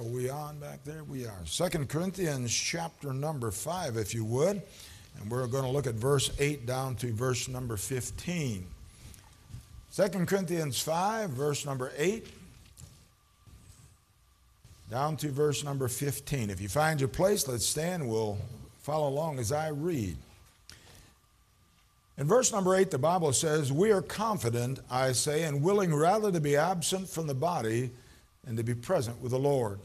Are we on back there? We are. Second Corinthians chapter number 5, if you would. And we're going to look at verse 8 down to verse number 15. 2 Corinthians 5, verse number 8 down to verse number 15. If you find your place, let's stand. We'll follow along as I read. In verse number 8, the Bible says, We are confident, I say, and willing rather to be absent from the body and to be present with the Lord.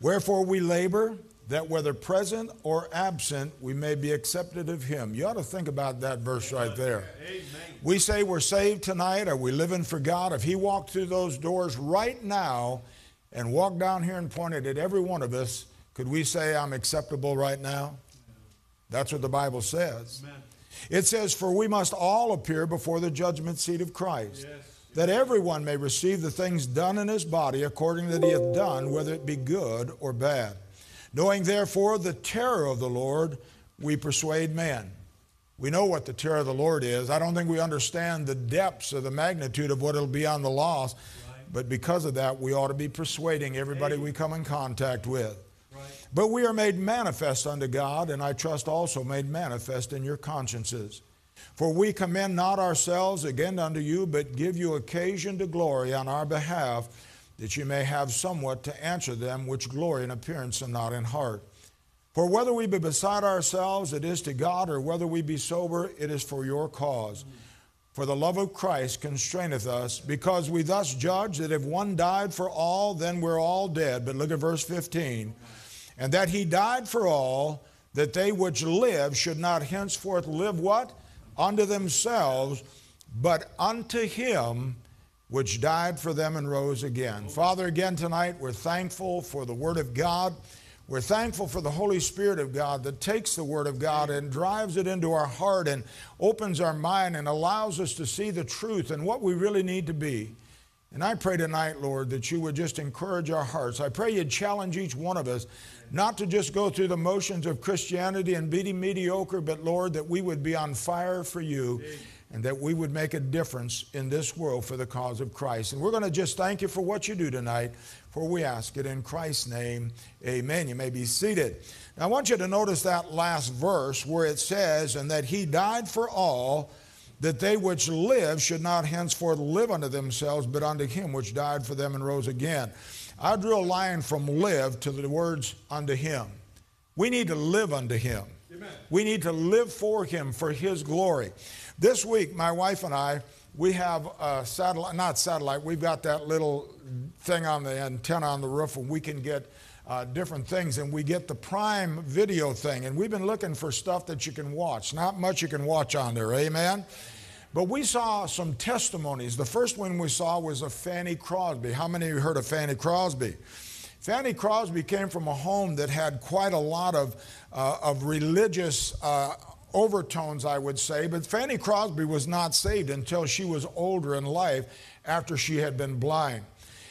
Wherefore we labor that whether present or absent, we may be accepted of Him. You ought to think about that verse right there. Amen. We say we're saved tonight. Are we living for God? If He walked through those doors right now, and walked down here and pointed at every one of us, could we say, I'm acceptable right now? That's what the Bible says. Amen. It says, For we must all appear before the judgment seat of Christ, yes. That everyone may receive the things done in his body according that he hath done, whether it be good or bad. Knowing therefore the terror of the Lord, we persuade men. We know what the terror of the Lord is. I don't think we understand the depths or the magnitude of what it'll be on the lost. But because of that, we ought to be persuading everybody we come in contact with. But we are made manifest unto God, and I trust also made manifest in your consciences. For we commend not ourselves again unto you, but give you occasion to glory on our behalf, that you may have somewhat to answer them which glory in appearance and not in heart. For whether we be beside ourselves, it is to God, or whether we be sober, it is for your cause. For the love of Christ constraineth us, because we thus judge that if one died for all, then we're all dead. But look at verse 15. And that he died for all, that they which live should not henceforth live what? Unto themselves, but unto him which died for them and rose again. Father, again tonight, we're thankful for the Word of God. We're thankful for the Holy Spirit of God that takes the Word of God and drives it into our heart and opens our mind and allows us to see the truth and what we really need to be. And I pray tonight, Lord, that you would just encourage our hearts. I pray you'd challenge each one of us not to just go through the motions of Christianity and be mediocre, but Lord, that we would be on fire for you and that we would make a difference in this world for the cause of Christ. And we're going to just thank you for what you do tonight, for we ask it in Christ's name. Amen. You may be seated. Now, I want you to notice that last verse where it says, And that he died for all, that they which live should not henceforth live unto themselves, but unto him which died for them and rose again. I drew a line from live to the words unto him. We need to live unto him. Amen. We need to live for him, for his glory. This week, my wife and I, we have a satellite, not satellite, we've got that little thing on the antenna on the roof, and we can get uh, different things. And we get the Prime video thing, and we've been looking for stuff that you can watch. Not much you can watch on there, amen? But we saw some testimonies. The first one we saw was of Fanny Crosby. How many of you heard of Fanny Crosby? Fanny Crosby came from a home that had quite a lot of, uh, of religious uh, overtones, I would say, but Fanny Crosby was not saved until she was older in life after she had been blind.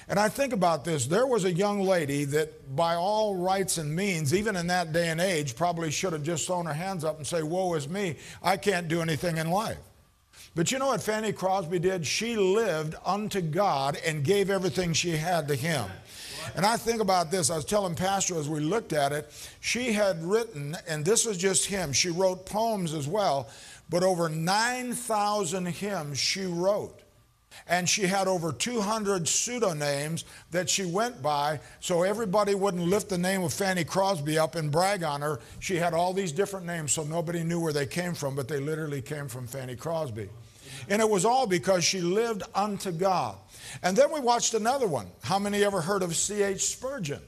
And I think about this there was a young lady that, by all rights and means, even in that day and age, probably should have just thrown her hands up and say, Woe is me, I can't do anything in life. But you know what Fanny Crosby did? She lived unto God and gave everything she had to Him. And I think about this. I was telling Pastor as we looked at it, she had written, and this was just hymns, she wrote poems as well, but over 9,000 hymns she wrote. And she had over 200 pseudonames that she went by, so everybody wouldn't lift the name of Fanny Crosby up and brag on her. She had all these different names, so nobody knew where they came from, but they literally came from Fanny Crosby. And it was all because she lived unto God. And then we watched another one. How many ever heard of C.H. Spurgeon?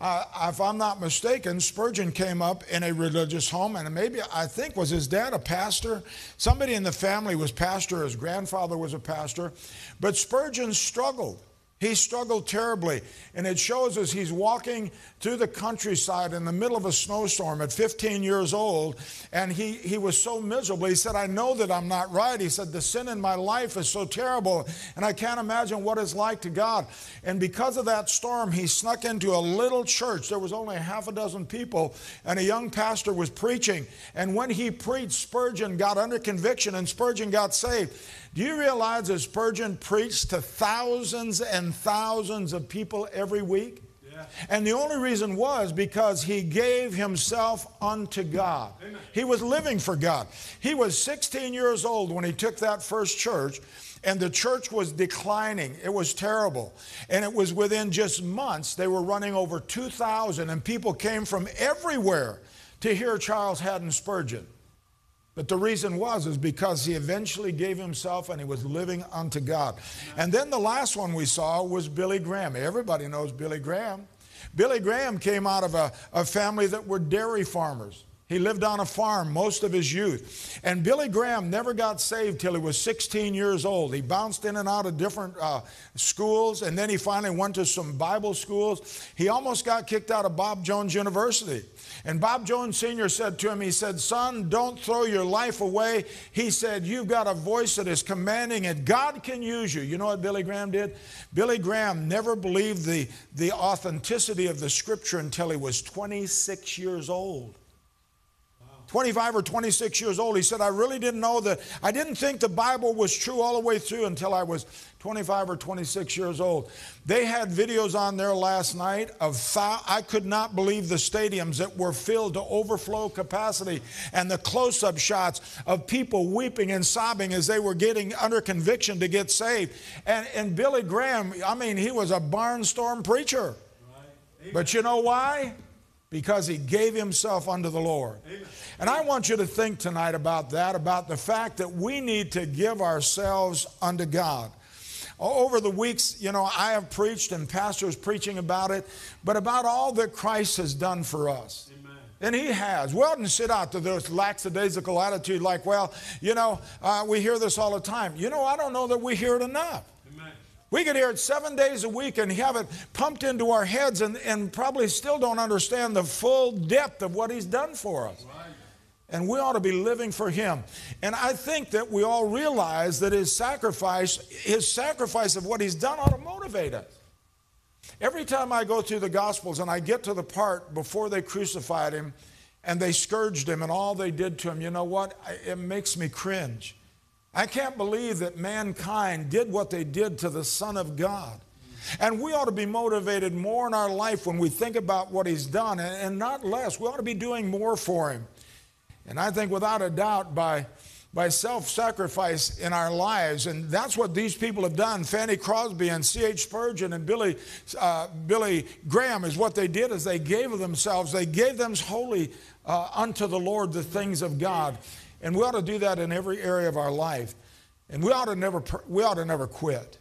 Uh, if I'm not mistaken, Spurgeon came up in a religious home, and maybe I think was his dad a pastor. Somebody in the family was pastor. His grandfather was a pastor, but Spurgeon struggled. He struggled terribly. And it shows us he's walking through the countryside in the middle of a snowstorm at 15 years old. And he, he was so miserable. He said, I know that I'm not right. He said, The sin in my life is so terrible. And I can't imagine what it's like to God. And because of that storm, he snuck into a little church. There was only half a dozen people. And a young pastor was preaching. And when he preached, Spurgeon got under conviction and Spurgeon got saved. Do you realize that Spurgeon preached to thousands and thousands of people every week? Yeah. And the only reason was because he gave himself unto God. He was living for God. He was 16 years old when he took that first church, and the church was declining. It was terrible. And it was within just months, they were running over 2,000, and people came from everywhere to hear Charles Haddon Spurgeon. But the reason was is because he eventually gave himself and he was living unto God. And then the last one we saw was Billy Graham. Everybody knows Billy Graham. Billy Graham came out of a, a family that were dairy farmers. He lived on a farm most of his youth. And Billy Graham never got saved till he was 16 years old. He bounced in and out of different uh, schools, and then he finally went to some Bible schools. He almost got kicked out of Bob Jones University. And Bob Jones Sr. said to him, He said, Son, don't throw your life away. He said, You've got a voice that is commanding, and God can use you. You know what Billy Graham did? Billy Graham never believed the, the authenticity of the scripture until he was 26 years old. 25 or 26 years old. He said, I really didn't know that. I didn't think the Bible was true all the way through until I was 25 or 26 years old. They had videos on there last night of, I could not believe the stadiums that were filled to overflow capacity and the close up shots of people weeping and sobbing as they were getting under conviction to get saved. And, and Billy Graham, I mean, he was a barnstorm preacher. Right. But you know why? Because he gave himself unto the Lord. Amen. And I want you to think tonight about that, about the fact that we need to give ourselves unto God. Over the weeks, you know, I have preached and pastors preaching about it, but about all that Christ has done for us. Amen. And he has. We oughtn't sit out to this lackadaisical attitude like, well, you know, uh, we hear this all the time. You know, I don't know that we hear it enough. We could hear it seven days a week and have it pumped into our heads and, and probably still don't understand the full depth of what he's done for us. Right and we ought to be living for him. And I think that we all realize that his sacrifice, his sacrifice of what he's done ought to motivate us. Every time I go through the Gospels and I get to the part before they crucified him and they scourged him and all they did to him, you know what? It makes me cringe. I can't believe that mankind did what they did to the Son of God. And we ought to be motivated more in our life when we think about what he's done and not less. We ought to be doing more for him. And I think without a doubt, by, by self sacrifice in our lives, and that's what these people have done. Fanny Crosby and C.H. Spurgeon and Billy, uh, Billy Graham is what they did is they gave of themselves, they gave them wholly uh, unto the Lord the things of God. And we ought to do that in every area of our life. And we ought to never, we ought to never quit.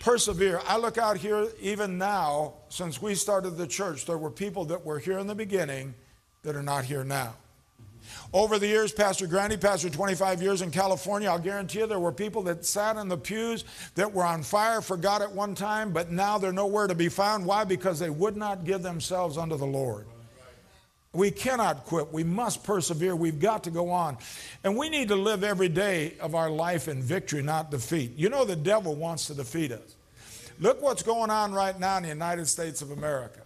Persevere. I look out here, even now, since we started the church, there were people that were here in the beginning that are not here now. Over the years, Pastor Granny pastored 25 years in California. I'll guarantee you there were people that sat in the pews that were on fire for God at one time, but now they're nowhere to be found. Why? Because they would not give themselves unto the Lord. We cannot quit. We must persevere. We've got to go on. And we need to live every day of our life in victory, not defeat. You know, the devil wants to defeat us. Look what's going on right now in the United States of America.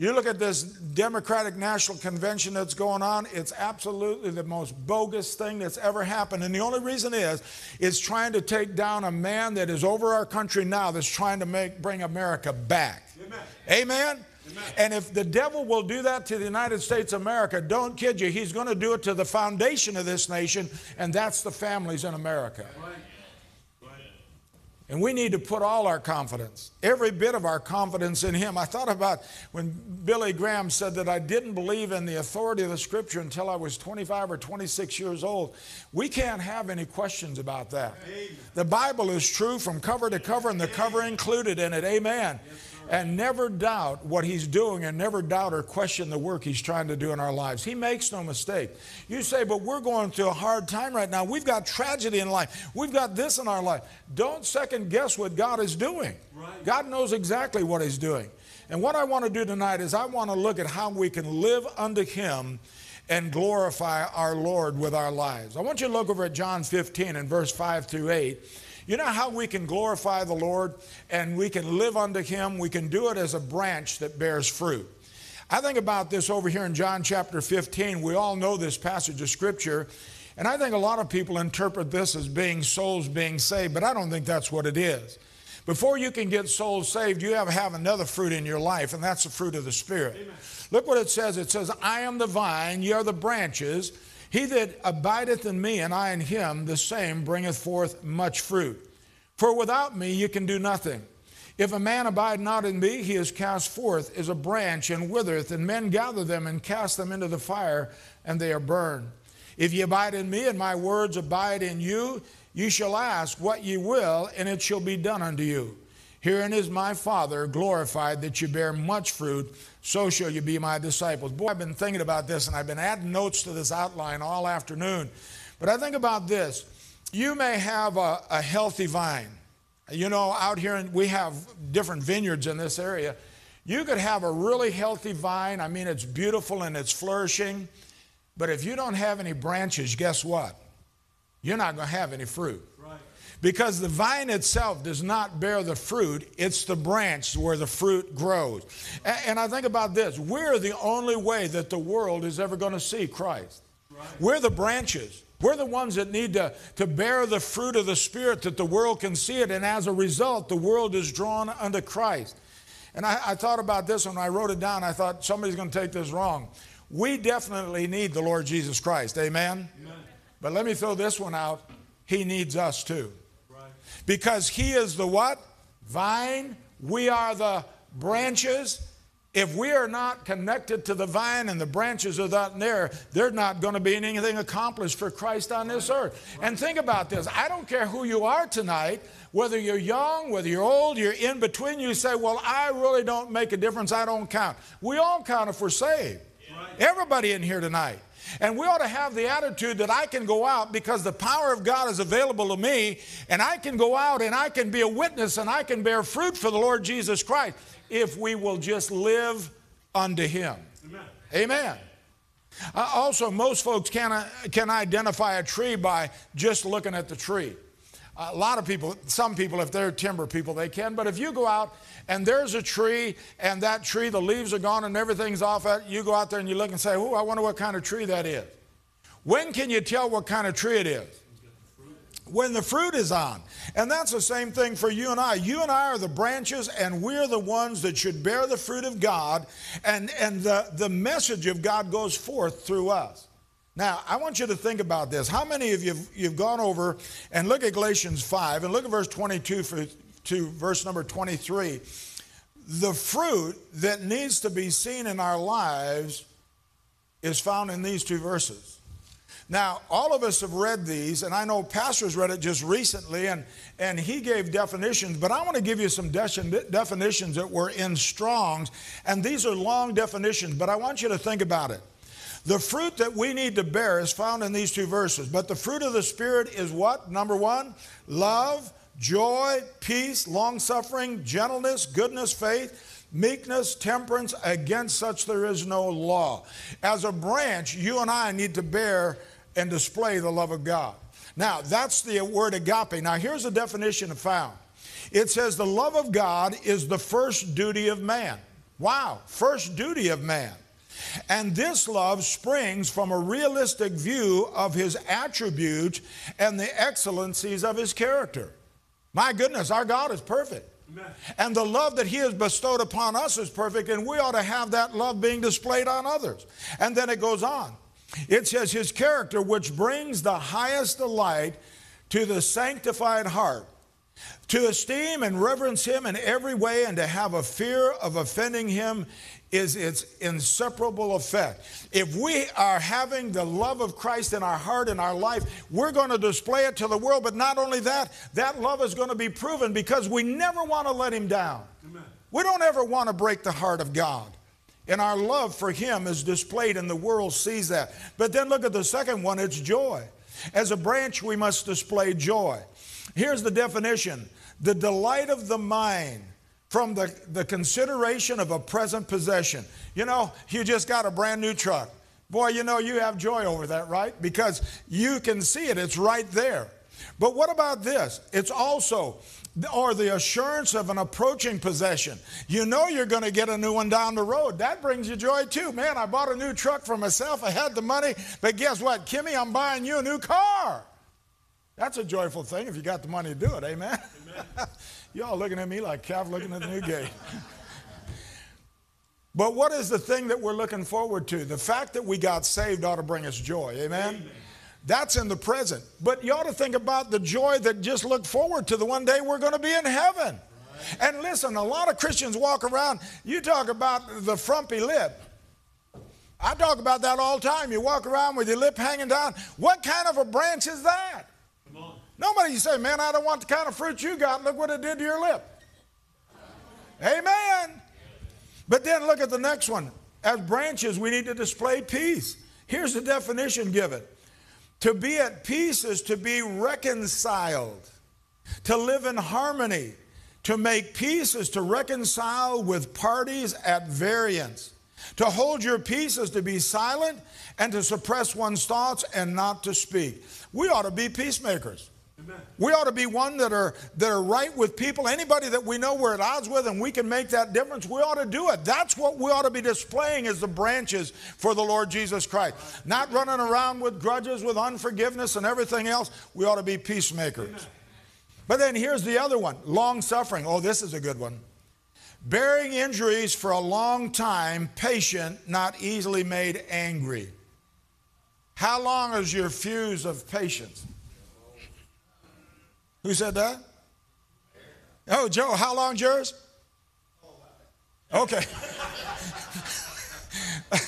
You look at this Democratic National Convention that's going on, it's absolutely the most bogus thing that's ever happened. And the only reason is, it's trying to take down a man that is over our country now that's trying to make, bring America back. Amen. Amen? Amen. And if the devil will do that to the United States of America, don't kid you, he's going to do it to the foundation of this nation, and that's the families in America. Right. And we need to put all our confidence, every bit of our confidence in Him. I thought about when Billy Graham said that I didn't believe in the authority of the Scripture until I was 25 or 26 years old. We can't have any questions about that. Amen. The Bible is true from cover to cover, and the cover included in it. Amen. Yes and never doubt what he's doing and never doubt or question the work he's trying to do in our lives. He makes no mistake. You say, but we're going through a hard time right now. We've got tragedy in life. We've got this in our life. Don't second guess what God is doing. Right. God knows exactly what he's doing. And what I want to do tonight is I want to look at how we can live unto him and glorify our Lord with our lives. I want you to look over at John 15 and verse 5 through 8. You know how we can glorify the Lord and we can live unto Him? We can do it as a branch that bears fruit. I think about this over here in John chapter 15. We all know this passage of Scripture. And I think a lot of people interpret this as being souls being saved, but I don't think that's what it is. Before you can get souls saved, you have to have another fruit in your life, and that's the fruit of the Spirit. Amen. Look what it says. It says, I am the vine, ye are the branches. He that abideth in me, and I in him, the same bringeth forth much fruit. For without me you can do nothing. If a man abide not in me, he is cast forth as a branch and withereth, and men gather them and cast them into the fire, and they are burned. If ye abide in me, and my words abide in you, ye shall ask what ye will, and it shall be done unto you. Herein is my Father glorified that you bear much fruit, so shall you be my disciples. Boy, I've been thinking about this, and I've been adding notes to this outline all afternoon. But I think about this. You may have a, a healthy vine. You know, out here, in, we have different vineyards in this area. You could have a really healthy vine. I mean, it's beautiful and it's flourishing. But if you don't have any branches, guess what? You're not going to have any fruit. Because the vine itself does not bear the fruit, it's the branch where the fruit grows. And, and I think about this we're the only way that the world is ever going to see Christ. Right. We're the branches. We're the ones that need to, to bear the fruit of the Spirit that the world can see it, and as a result, the world is drawn unto Christ. And I, I thought about this when I wrote it down. I thought somebody's going to take this wrong. We definitely need the Lord Jesus Christ. Amen? Amen. But let me throw this one out. He needs us too. Because He is the what? Vine. We are the branches. If we are not connected to the vine and the branches are not there, there's not going to be anything accomplished for Christ on this earth. And think about this. I don't care who you are tonight, whether you're young, whether you're old, you're in between, you say, Well, I really don't make a difference. I don't count. We all count if we're saved. Everybody in here tonight. And we ought to have the attitude that I can go out because the power of God is available to me, and I can go out and I can be a witness and I can bear fruit for the Lord Jesus Christ if we will just live unto Him. Amen. Amen. Uh, also, most folks can, uh, can identify a tree by just looking at the tree. A lot of people, some people, if they're timber people, they can. But if you go out and there's a tree and that tree, the leaves are gone and everything's off it, you go out there and you look and say, Oh, I wonder what kind of tree that is. When can you tell what kind of tree it is? when the fruit is on. And that's the same thing for you and I. You and I are the branches, and we're the ones that should bear the fruit of God, and, and the, the message of God goes forth through us. Now, I want you to think about this. How many of you have you've gone over and look at Galatians 5 and look at verse 22 for, to verse number 23? The fruit that needs to be seen in our lives is found in these two verses. Now, all of us have read these, and I know pastors read it just recently, and, and he gave definitions, but I want to give you some de- definitions that were in Strong's, and these are long definitions, but I want you to think about it. The fruit that we need to bear is found in these two verses, but the fruit of the Spirit is what? Number one, love, joy, peace, long suffering, gentleness, goodness, faith meekness, temperance, against such there is no law. As a branch, you and I need to bear and display the love of God. Now, that's the word agape. Now, here's a definition of found it says the love of God is the first duty of man. Wow, first duty of man. And this love springs from a realistic view of his attributes and the excellencies of his character. My goodness, our God is perfect. Amen. And the love that He has bestowed upon us is perfect, and we ought to have that love being displayed on others. And then it goes on. It says, His character, which brings the highest delight to the sanctified heart, to esteem and reverence Him in every way, and to have a fear of offending Him is its inseparable effect. If we are having the love of Christ in our heart and our life, we're going to display it to the world. But not only that, that love is going to be proven because we never want to let Him down. Amen. We don't ever want to break the heart of God. And our love for Him is displayed, and the world sees that. But then look at the second one it's joy. As a branch, we must display joy. Here's the definition the delight of the mind from the, the consideration of a present possession. You know, you just got a brand new truck. Boy, you know, you have joy over that, right? Because you can see it, it's right there. But what about this? It's also or the assurance of an approaching possession. You know you're going to get a new one down the road. That brings you joy too. Man, I bought a new truck for myself. I had the money, but guess what? Kimmy, I'm buying you a new car. That's a joyful thing if you got the money to do it. Amen. Amen. Y'all looking at me like calf looking at the new gate. but what is the thing that we're looking forward to? The fact that we got saved ought to bring us joy. Amen. Amen. That's in the present. But you ought to think about the joy that just look forward to the one day we're going to be in heaven. Right. And listen, a lot of Christians walk around, you talk about the frumpy lip. I talk about that all the time. You walk around with your lip hanging down. What kind of a branch is that? Nobody say, man, I don't want the kind of fruit you got. Look what it did to your lip. Amen. But then look at the next one. As branches, we need to display peace. Here's the definition given To be at peace is to be reconciled, to live in harmony. To make peace is to reconcile with parties at variance. To hold your peace is to be silent and to suppress one's thoughts and not to speak. We ought to be peacemakers. We ought to be one that are that are right with people. Anybody that we know we're at odds with and we can make that difference, we ought to do it. That's what we ought to be displaying as the branches for the Lord Jesus Christ. Not running around with grudges, with unforgiveness and everything else. We ought to be peacemakers. But then here's the other one long suffering. Oh, this is a good one. Bearing injuries for a long time, patient, not easily made angry. How long is your fuse of patience? Who said that? Oh, Joe, how long's yours? Okay.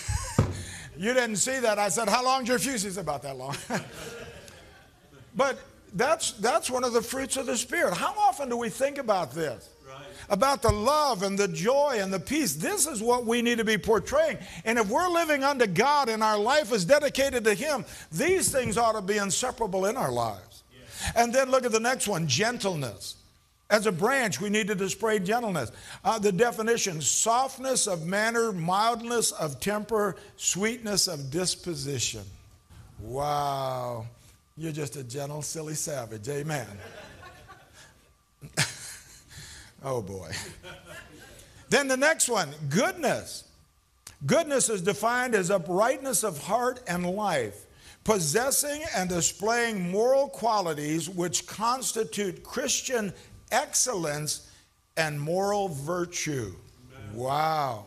you didn't see that. I said, How long's your fuse? He said, About that long. but that's, that's one of the fruits of the Spirit. How often do we think about this? about the love and the joy and the peace. This is what we need to be portraying. And if we're living unto God and our life is dedicated to Him, these things ought to be inseparable in our lives. And then look at the next one gentleness. As a branch, we need to display gentleness. Uh, the definition softness of manner, mildness of temper, sweetness of disposition. Wow. You're just a gentle, silly savage. Amen. Oh boy. then the next one goodness. Goodness is defined as uprightness of heart and life, possessing and displaying moral qualities which constitute Christian excellence and moral virtue. Amen. Wow.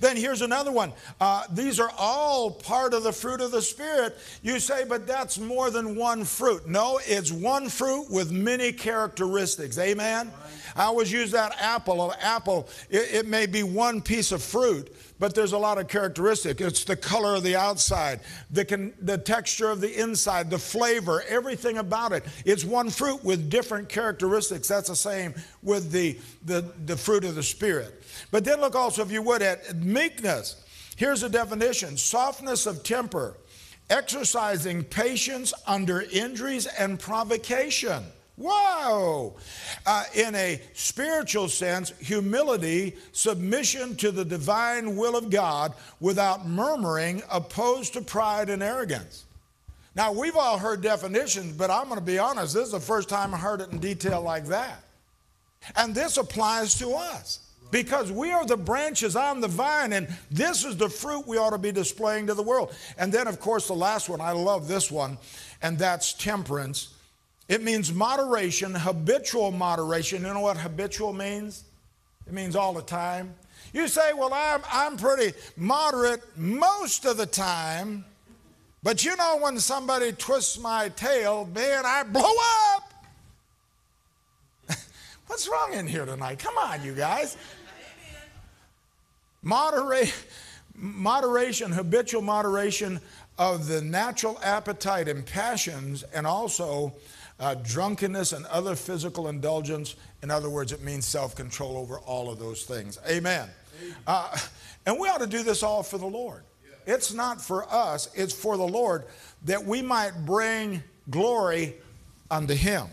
Then here's another one. Uh, these are all part of the fruit of the Spirit. You say, but that's more than one fruit. No, it's one fruit with many characteristics. Amen? I always use that apple. An apple, it, it may be one piece of fruit, but there's a lot of characteristics. It's the color of the outside, the, con, the texture of the inside, the flavor, everything about it. It's one fruit with different characteristics. That's the same with the, the, the fruit of the Spirit. But then look also, if you would, at meekness. Here's a definition softness of temper, exercising patience under injuries and provocation. Whoa! Uh, in a spiritual sense, humility, submission to the divine will of God without murmuring, opposed to pride and arrogance. Now, we've all heard definitions, but I'm going to be honest, this is the first time I heard it in detail like that. And this applies to us because we are the branches on the vine, and this is the fruit we ought to be displaying to the world. And then, of course, the last one, I love this one, and that's temperance. It means moderation, habitual moderation. You know what habitual means? It means all the time. You say, well, I'm, I'm pretty moderate most of the time, but you know, when somebody twists my tail, man, I blow up. What's wrong in here tonight? Come on, you guys. Moderate, moderation, habitual moderation of the natural appetite and passions, and also uh, drunkenness and other physical indulgence. In other words, it means self control over all of those things. Amen. Uh, and we ought to do this all for the Lord. It's not for us, it's for the Lord that we might bring glory unto Him.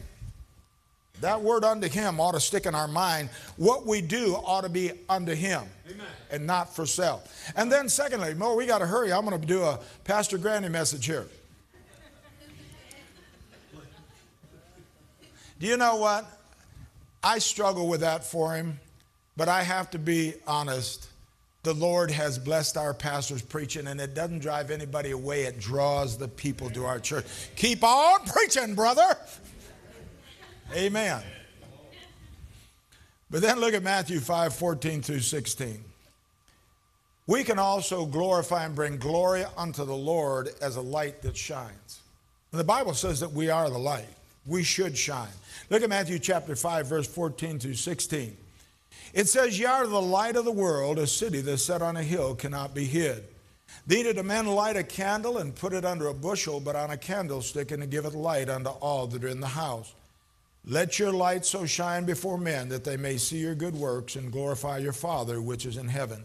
That word unto Him ought to stick in our mind. What we do ought to be unto Him Amen. and not for self. And then, secondly, Mo, we got to hurry. I'm going to do a Pastor Granny message here. Do you know what? I struggle with that for him, but I have to be honest. the Lord has blessed our pastors preaching, and it doesn't drive anybody away. It draws the people to our church. Keep on preaching, brother. Amen. But then look at Matthew 5 14 through 16. We can also glorify and bring glory unto the Lord as a light that shines. And the Bible says that we are the light. We should shine. Look at Matthew chapter 5, verse 14 through 16. It says, Ye are the light of the world, a city that's set on a hill cannot be hid. Neither do men light a candle and put it under a bushel, but on a candlestick, and to give it light unto all that are in the house. Let your light so shine before men that they may see your good works and glorify your Father which is in heaven.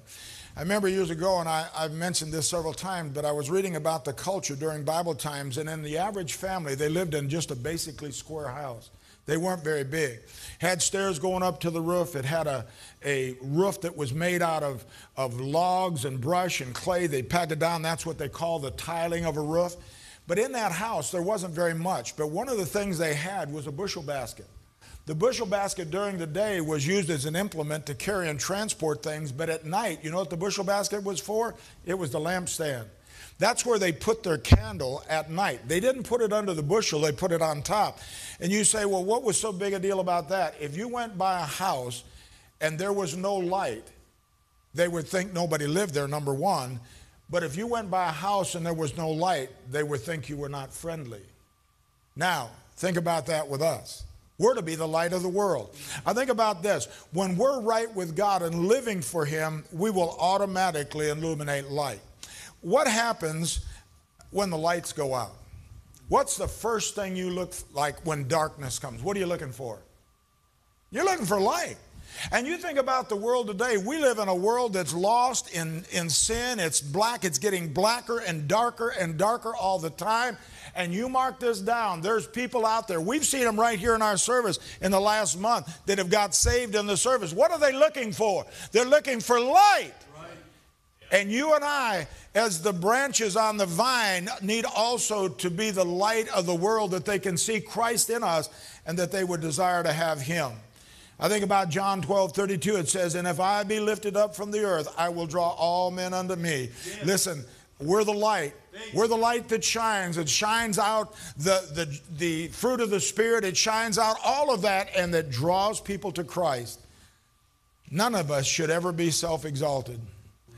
I remember years ago, and I, have mentioned this several times, but I was reading about the culture during Bible times, and in the average family, they lived in just a basically square house. They weren't very big. Had stairs going up to the roof. It had a, a roof that was made out of, of logs and brush and clay. They packed it down. That's what they call the tiling of a roof. But in that house, there wasn't very much. But one of the things they had was a bushel basket. The bushel basket during the day was used as an implement to carry and transport things, but at night, you know what the bushel basket was for? It was the lampstand. That's where they put their candle at night. They didn't put it under the bushel, they put it on top. And you say, well, what was so big a deal about that? If you went by a house and there was no light, they would think nobody lived there, number one. But if you went by a house and there was no light, they would think you were not friendly. Now, think about that with us. We're to be the light of the world. I think about this. When we're right with God and living for Him, we will automatically illuminate light. What happens when the lights go out? What's the first thing you look like when darkness comes? What are you looking for? You're looking for light. And you think about the world today, we live in a world that's lost in, in sin. It's black, it's getting blacker and darker and darker all the time. And you mark this down. There's people out there, we've seen them right here in our service in the last month that have got saved in the service. What are they looking for? They're looking for light. And you and I, as the branches on the vine, need also to be the light of the world that they can see Christ in us and that they would desire to have Him. I think about John 12, 32. It says, And if I be lifted up from the earth, I will draw all men unto me. Listen, we're the light. We're the light that shines. It shines out the, the, the fruit of the Spirit. It shines out all of that and that draws people to Christ. None of us should ever be self exalted.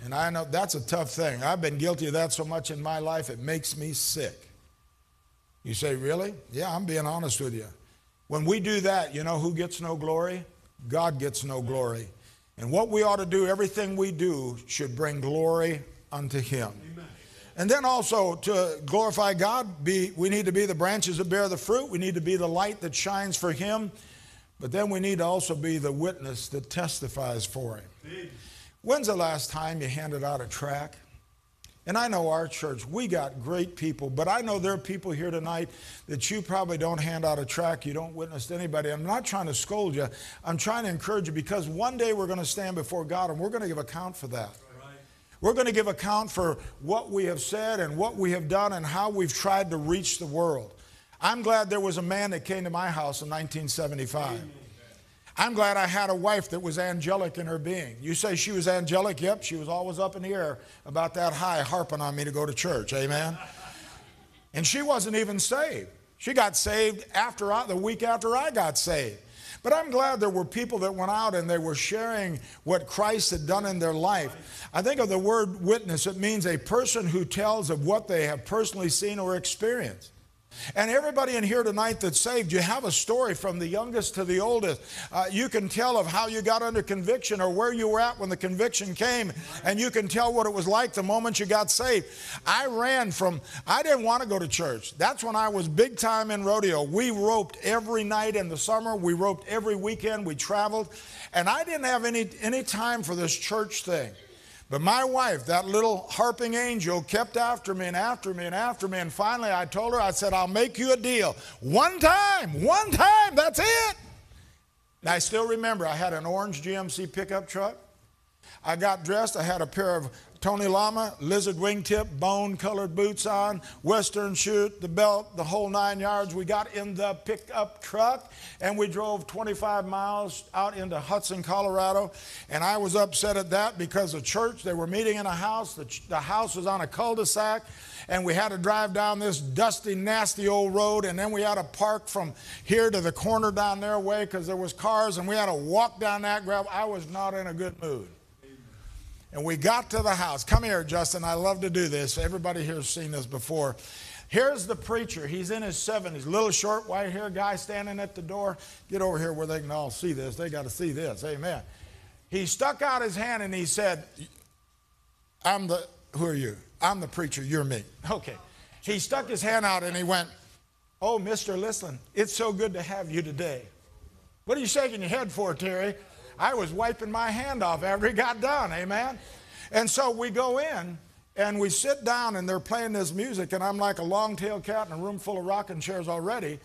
And I know that's a tough thing. I've been guilty of that so much in my life, it makes me sick. You say, Really? Yeah, I'm being honest with you. When we do that, you know who gets no glory? God gets no glory. And what we ought to do, everything we do, should bring glory unto Him. Amen. And then also to glorify God, be, we need to be the branches that bear the fruit. We need to be the light that shines for Him. But then we need to also be the witness that testifies for Him. When's the last time you handed out a track? And I know our church, we got great people, but I know there are people here tonight that you probably don't hand out a track, you don't witness to anybody. I'm not trying to scold you, I'm trying to encourage you because one day we're going to stand before God and we're going to give account for that. We're going to give account for what we have said and what we have done and how we've tried to reach the world. I'm glad there was a man that came to my house in 1975. Amen. I'm glad I had a wife that was angelic in her being. You say she was angelic? Yep, she was always up in the air about that high, harping on me to go to church. Amen. And she wasn't even saved. She got saved after I, the week after I got saved. But I'm glad there were people that went out and they were sharing what Christ had done in their life. I think of the word witness, it means a person who tells of what they have personally seen or experienced. And everybody in here tonight that's saved, you have a story from the youngest to the oldest. Uh, you can tell of how you got under conviction or where you were at when the conviction came, and you can tell what it was like the moment you got saved. I ran from, I didn't want to go to church. That's when I was big time in rodeo. We roped every night in the summer, we roped every weekend, we traveled, and I didn't have any, any time for this church thing. But my wife, that little harping angel, kept after me and after me and after me. And finally, I told her, I said, I'll make you a deal. One time, one time, that's it. And I still remember I had an orange GMC pickup truck. I got dressed. I had a pair of Tony Lama, lizard wingtip, bone colored boots on, western shoot, the belt, the whole nine yards. We got in the pickup truck and we drove 25 miles out into Hudson, Colorado. And I was upset at that because the church, they were meeting in a house. The, the house was on a cul de sac and we had to drive down this dusty, nasty old road, and then we had to park from here to the corner down their way because there was cars, and we had to walk down that gravel. I was not in a good mood. And we got to the house. Come here, Justin. I love to do this. Everybody here has seen this before. Here's the preacher. He's in his 70s, little short white hair guy standing at the door. Get over here where they can all see this. They got to see this. Amen. He stuck out his hand and he said, I'm the, who are you? I'm the preacher. You're me. Okay. He stuck his hand out and he went, Oh, Mr. Lystlund, it's so good to have you today. What are you shaking your head for, Terry? I was wiping my hand off after he got done, amen? And so we go in and we sit down and they're playing this music, and I'm like a long tailed cat in a room full of rocking chairs already.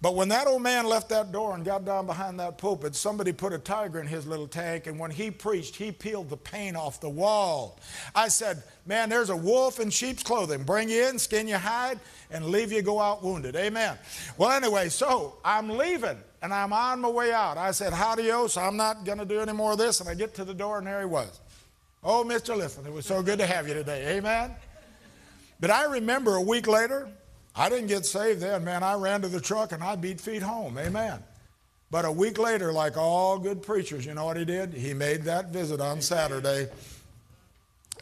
But when that old man left that door and got down behind that pulpit, somebody put a tiger in his little tank, and when he preached, he peeled the paint off the wall. I said, Man, there's a wolf in sheep's clothing. Bring you in, skin you hide, and leave you go out wounded. Amen. Well, anyway, so I'm leaving and I'm on my way out. I said, Adios, I'm not going to do any more of this. And I get to the door, and there he was. Oh, Mr. Lystlund, it was so good to have you today. Amen. But I remember a week later, I didn't get saved then, man. I ran to the truck and I beat feet home. Amen. But a week later, like all good preachers, you know what he did? He made that visit on Saturday.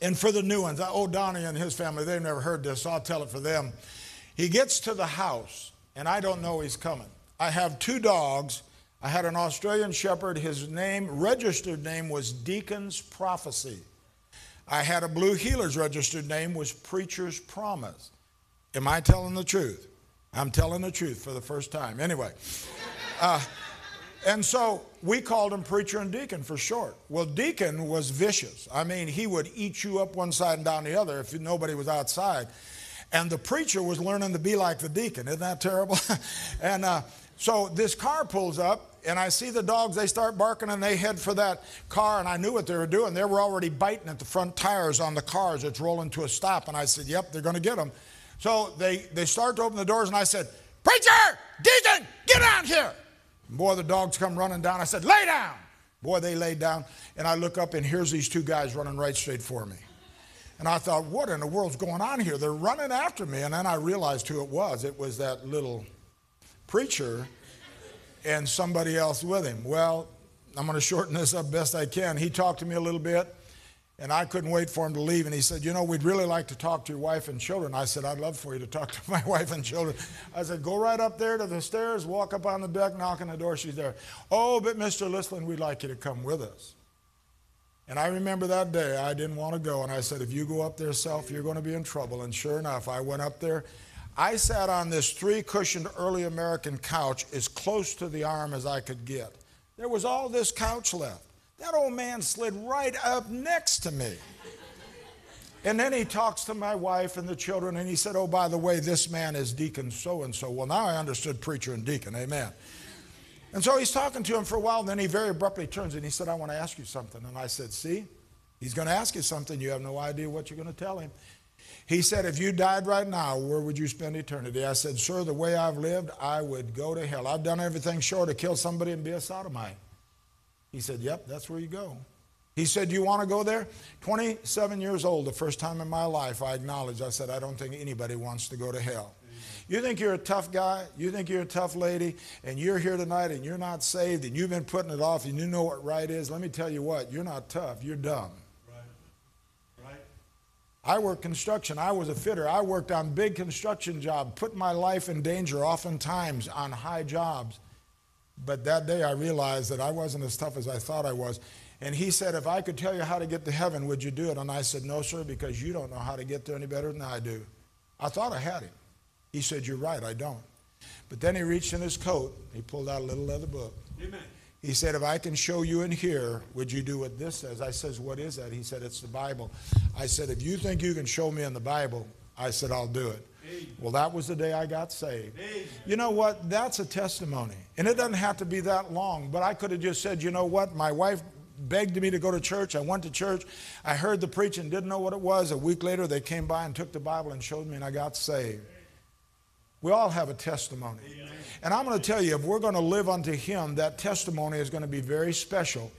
And for the new ones, oh, Donnie and his family, they've never heard this, so I'll tell it for them. He gets to the house, and I don't know he's coming. I have two dogs. I had an Australian Shepherd. His name, registered name, was Deacon's Prophecy. I had a Blue Heeler's registered name was Preacher's Promise. Am I telling the truth? I'm telling the truth for the first time. Anyway, uh, and so we called him preacher and deacon for short. Well, deacon was vicious. I mean, he would eat you up one side and down the other if nobody was outside. And the preacher was learning to be like the deacon. Isn't that terrible? and uh, so this car pulls up, and I see the dogs, they start barking and they head for that car, and I knew what they were doing. They were already biting at the front tires on the cars. It's rolling to a stop, and I said, Yep, they're going to get them. So they, they start to open the doors, and I said, Preacher, Deacon, get out here. And boy, the dogs come running down. I said, Lay down. Boy, they laid down, and I look up, and here's these two guys running right straight for me. And I thought, what in the world's going on here? They're running after me. And then I realized who it was. It was that little preacher and somebody else with him. Well, I'm going to shorten this up best I can. He talked to me a little bit, and I couldn't wait for him to leave. And he said, You know, we'd really like to talk to your wife and children. I said, I'd love for you to talk to my wife and children. I said, Go right up there to the stairs, walk up on the deck, knock on the door. She's there. Oh, but Mr. Lystlund, we'd like you to come with us. And I remember that day, I didn't want to go. And I said, If you go up there, self, you're going to be in trouble. And sure enough, I went up there I sat on this three cushioned early American couch as close to the arm as I could get. There was all this couch left. That old man slid right up next to me. And then he talks to my wife and the children, and he said, Oh, by the way, this man is deacon so and so. Well, now I understood preacher and deacon. Amen. And so he's talking to him for a while, and then he very abruptly turns and he said, I want to ask you something. And I said, See, he's going to ask you something. You have no idea what you're going to tell him. He said, If you died right now, where would you spend eternity? I said, Sir, the way I've lived, I would go to hell. I've done everything short of kill somebody and be a sodomite. He said, Yep, that's where you go. He said, Do You want to go there? 27 years old, the first time in my life, I acknowledged, I said, I don't think anybody wants to go to hell. You think you're a tough guy, you think you're a tough lady, and you're here tonight and you're not saved and you've been putting it off and you know what right is. Let me tell you what, you're not tough, you're dumb. I worked construction. I was a fitter. I worked on big construction jobs, put my life in danger oftentimes on high jobs. But that day I realized that I wasn't as tough as I thought I was. And he said, If I could tell you how to get to heaven, would you do it? And I said, No, sir, because you don't know how to get there any better than I do. I thought I had him. He said, You're right, I don't. But then he reached in his coat, he pulled out a little leather book. Amen. He said, If I can show you in here, would you do what this says? I says, What is that? He said, It's the Bible. I said, If you think you can show me in the Bible, I said, I'll do it. Well, that was the day I got saved. You know what? That's a testimony. And it doesn't have to be that long, but I could have just said, You know what? My wife begged me to go to church. I went to church. I heard the preaching, didn't know what it was. A week later, they came by and took the Bible and showed me, and I got saved. We all have a testimony. And I'm going to tell you, if we're going to live unto Him, that testimony is going to be very special.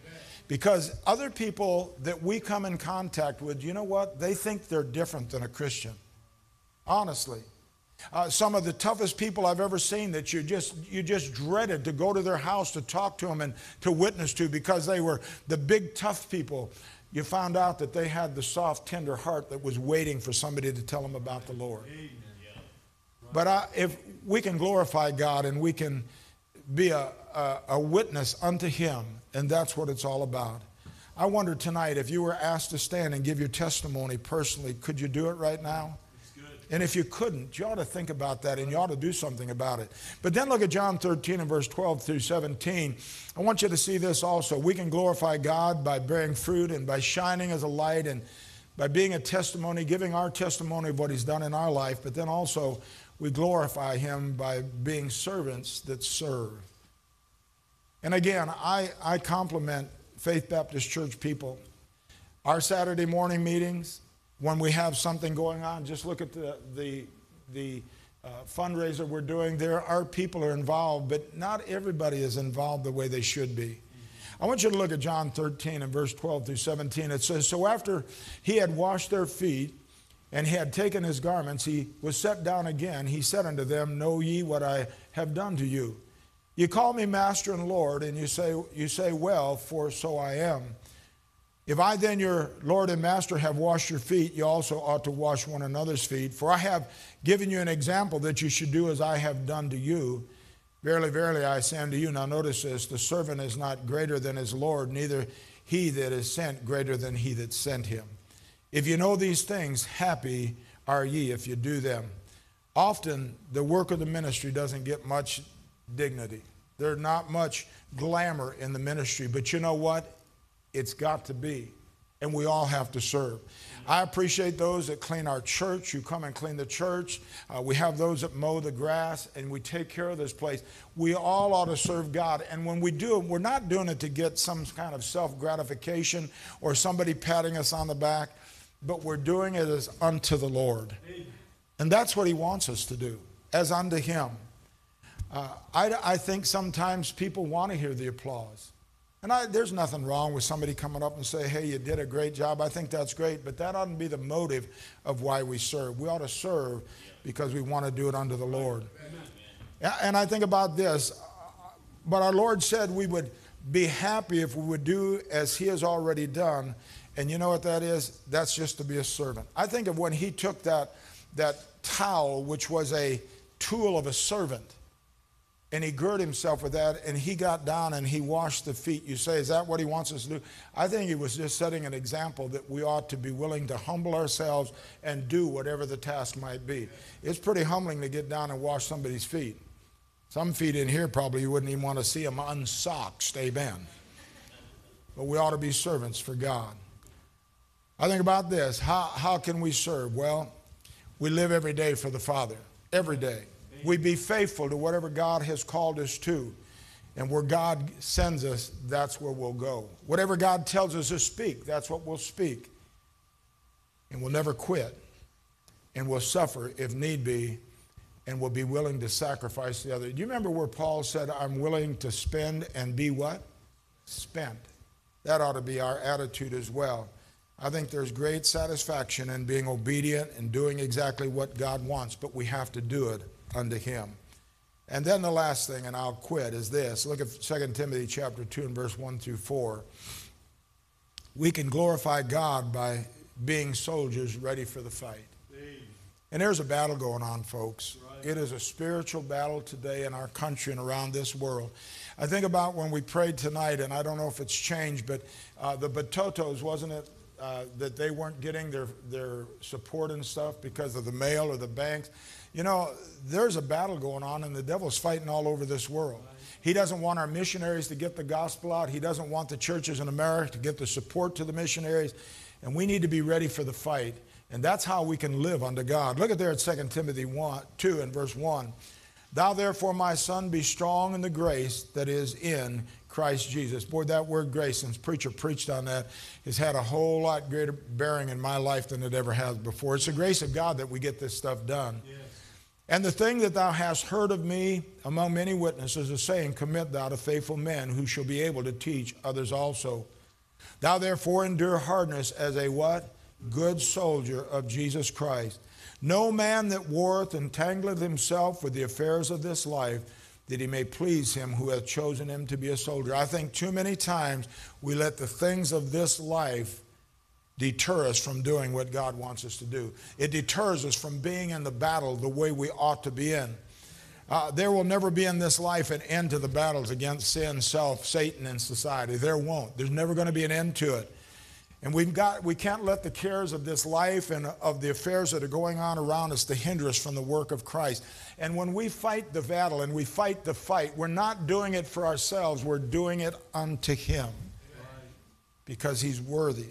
Because other people that we come in contact with, you know what? They think they're different than a Christian. Honestly. Uh, some of the toughest people I've ever seen that you just you just dreaded to go to their house to talk to them and to witness to because they were the big tough people. You found out that they had the soft, tender heart that was waiting for somebody to tell them about the Lord. But I, if we can glorify God and we can be a, a, a witness unto Him, and that's what it's all about. I wonder tonight if you were asked to stand and give your testimony personally, could you do it right now? And if you couldn't, you ought to think about that and you ought to do something about it. But then look at John 13 and verse 12 through 17. I want you to see this also. We can glorify God by bearing fruit and by shining as a light and by being a testimony, giving our testimony of what He's done in our life, but then also we glorify Him by being servants that serve. And again, I, I compliment Faith Baptist Church people. Our Saturday morning meetings, when we have something going on, just look at the, the, the uh, fundraiser we're doing. There are people are involved, but not everybody is involved the way they should be. I want you to look at John 13 and verse 12 through 17. It says, So after he had washed their feet and he had taken his garments, he was set down again. He said unto them, Know ye what I have done to you? You call me Master and Lord, and you say, you say, Well, for so I am. If I then, your Lord and Master, have washed your feet, you also ought to wash one another's feet. For I have given you an example that you should do as I have done to you. Verily, verily, I say unto you. Now, notice this the servant is not greater than his Lord, neither he that is sent greater than he that sent him. If you know these things, happy are ye if you do them. Often, the work of the ministry doesn't get much dignity. There's not much glamour in the ministry, but you know what? It's got to be. And we all have to serve. I appreciate those that clean our church. You come and clean the church. Uh, we have those that mow the grass and we take care of this place. We all ought to serve God. And when we do it, we're not doing it to get some kind of self gratification or somebody patting us on the back, but we're doing it as unto the Lord. And that's what He wants us to do, as unto Him. Uh, I, I think sometimes people want to hear the applause. And I, there's nothing wrong with somebody coming up and say, hey, you did a great job. I think that's great. But that oughtn't be the motive of why we serve. We ought to serve because we want to do it unto the Lord. And I think about this. But our Lord said we would be happy if we would do as He has already done. And you know what that is? That's just to be a servant. I think of when He took that, that towel, which was a tool of a servant, and he girded himself with that and he got down and he washed the feet. You say, is that what he wants us to do? I think he was just setting an example that we ought to be willing to humble ourselves and do whatever the task might be. It's pretty humbling to get down and wash somebody's feet. Some feet in here probably you wouldn't even want to see them unsocked, Amen. But we ought to be servants for God. I think about this how, how can we serve? Well, we live every day for the Father, every day we be faithful to whatever God has called us to. And where God sends us, that's where we'll go. Whatever God tells us to speak, that's what we'll speak. And we'll never quit. And we'll suffer if need be. And we'll be willing to sacrifice the other. Do you remember where Paul said, I'm willing to spend and be what? Spent. That ought to be our attitude as well. I think there's great satisfaction in being obedient and doing exactly what God wants, but we have to do it unto him. And then the last thing, and I'll quit, is this. Look at 2 Timothy chapter 2 and verse 1 through 4. We can glorify God by being soldiers ready for the fight. And there's a battle going on, folks. It is a spiritual battle today in our country and around this world. I think about when we prayed tonight, and I don't know if it's changed, but uh, the Batotos, wasn't it, uh, that they weren't getting their, their support and stuff because of the mail or the banks? You know, there's a battle going on, and the devil's fighting all over this world. He doesn't want our missionaries to get the gospel out. He doesn't want the churches in America to get the support to the missionaries. And we need to be ready for the fight. And that's how we can live unto God. Look at there at 2 Timothy 1, 2 and verse 1. Thou therefore, my son, be strong in the grace that is in Christ Jesus. Boy, that word grace, since preacher preached on that, has had a whole lot greater bearing in my life than it ever has before. It's the grace of God that we get this stuff done. Yes. And the thing that thou hast heard of me among many witnesses is saying, Commit thou to faithful men who shall be able to teach others also. Thou therefore endure hardness as a what? Good soldier of Jesus Christ. No man that warreth entangleth himself with the affairs of this life that he may please him who hath chosen him to be a soldier. I think too many times we let the things of this life deter us from doing what God wants us to do. It deters us from being in the battle the way we ought to be in. Uh, there will never be in this life an end to the battles against sin, self, Satan, and society. There won't. There's never going to be an end to it. And we've got, we can't let the cares of this life and of the affairs that are going on around us to hinder us from the work of Christ. And when we fight the battle and we fight the fight, we're not doing it for ourselves, we're doing it unto Him because He's worthy.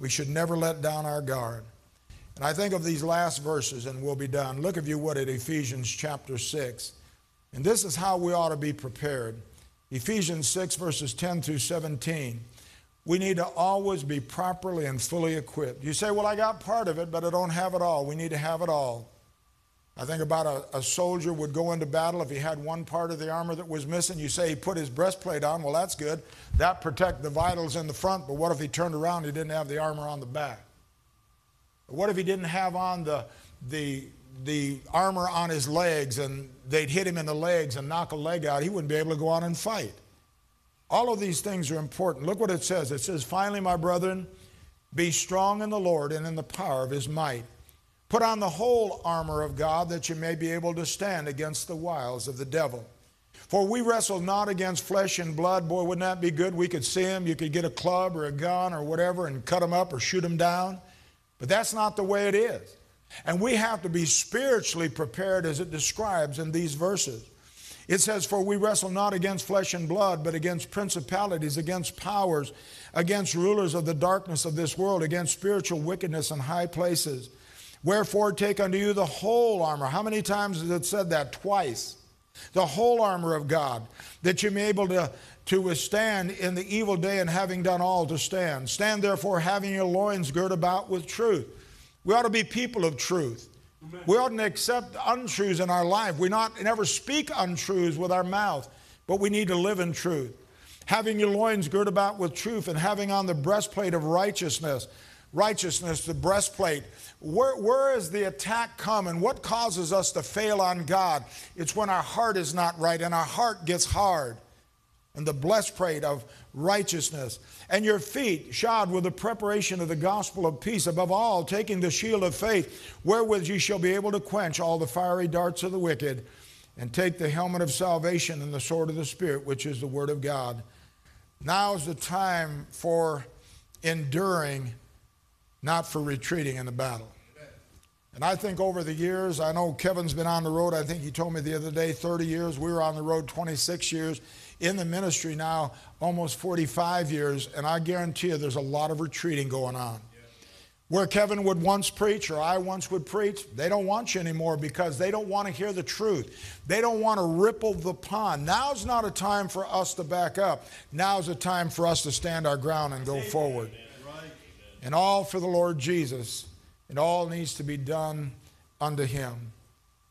We should never let down our guard. And I think of these last verses, and we'll be done. Look, if you would, at Ephesians chapter 6. And this is how we ought to be prepared. Ephesians 6, verses 10 through 17 we need to always be properly and fully equipped. You say, Well, I got part of it, but I don't have it all. We need to have it all. I think about a, a, soldier would go into battle if he had one part of the armor that was missing. You say he put his breastplate on. Well, that's good. That protect the vitals in the front. But what if he turned around he didn't have the armor on the back? What if he didn't have on the, the, the armor on his legs and they'd hit him in the legs and knock a leg out? He wouldn't be able to go on and fight. All of these things are important. Look what it says. It says, Finally, my brethren, be strong in the Lord and in the power of his might. Put on the whole armor of God that you may be able to stand against the wiles of the devil. For we wrestle not against flesh and blood. Boy, wouldn't that be good? We could see him. You could get a club or a gun or whatever and cut him up or shoot him down. But that's not the way it is. And we have to be spiritually prepared as it describes in these verses. It says, For we wrestle not against flesh and blood, but against principalities, against powers, against rulers of the darkness of this world, against spiritual wickedness in high places. Wherefore, take unto you the whole armor. How many times has it said that? Twice. The whole armor of God, that you may be able to, to withstand in the evil day, and having done all to stand. Stand therefore, having your loins girt about with truth. We ought to be people of truth. We oughtn't accept untruths in our life. We not never speak untruths with our mouth, but we need to live in truth. Having your loins girt about with truth and having on the breastplate of righteousness. Righteousness, the breastplate. Where, where is the attack coming? What causes us to fail on God? It's when our heart is not right and our heart gets hard. And the breastplate of righteousness, and your feet shod with the preparation of the gospel of peace, above all, taking the shield of faith, wherewith ye shall be able to quench all the fiery darts of the wicked, and take the helmet of salvation and the sword of the Spirit, which is the word of God. Now is the time for enduring, not for retreating in the battle. And I think over the years, I know Kevin's been on the road. I think he told me the other day 30 years. We were on the road 26 years in the ministry now almost 45 years, and I guarantee you there's a lot of retreating going on. Where Kevin would once preach or I once would preach, they don't want you anymore because they don't want to hear the truth. They don't want to ripple the pond. Now's not a time for us to back up. Now's a time for us to stand our ground and go forward. And all for the Lord Jesus. It all needs to be done unto Him.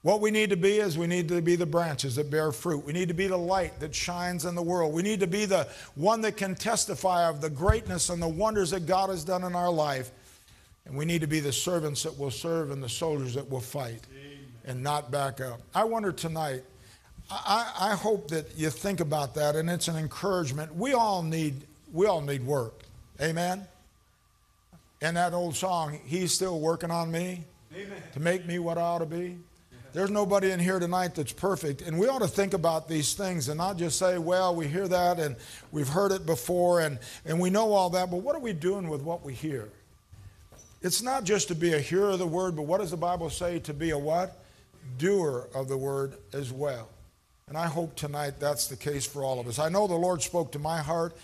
What we need to be is we need to be the branches that bear fruit. We need to be the light that shines in the world. We need to be the one that can testify of the greatness and the wonders that God has done in our life. And we need to be the servants that will serve and the soldiers that will fight Amen. and not back up. I wonder tonight, I, I hope that you think about that and it's an encouragement. We all need, we all need work. Amen? And that old song, He's Still Working on Me Amen. to make me what I ought to be. There's nobody in here tonight that's perfect. And we ought to think about these things and not just say, well, we hear that and we've heard it before and, and we know all that, but what are we doing with what we hear? It's not just to be a hearer of the word, but what does the Bible say? To be a what? Doer of the word as well. And I hope tonight that's the case for all of us. I know the Lord spoke to my heart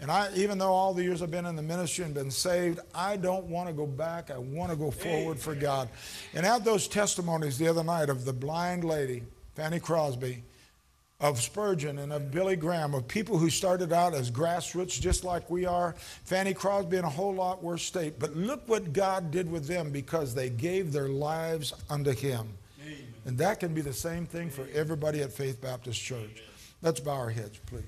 and I, even though all the years I've been in the ministry and been saved, I don't want to go back. I want to go forward for God. And had those testimonies the other night of the blind lady, Fanny Crosby, of Spurgeon and of Billy Graham, of people who started out as grassroots just like we are. Fanny Crosby in a whole lot worse state. But look what God did with them because they gave their lives unto Him. Amen. And that can be the same thing for everybody at Faith Baptist Church. Let's bow our heads, please.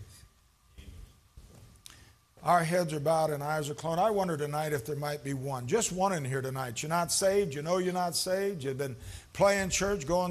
Our heads are bowed and eyes are closed. I wonder tonight if there might be one, just one in here tonight. You're not saved. You know you're not saved. You've been playing church, going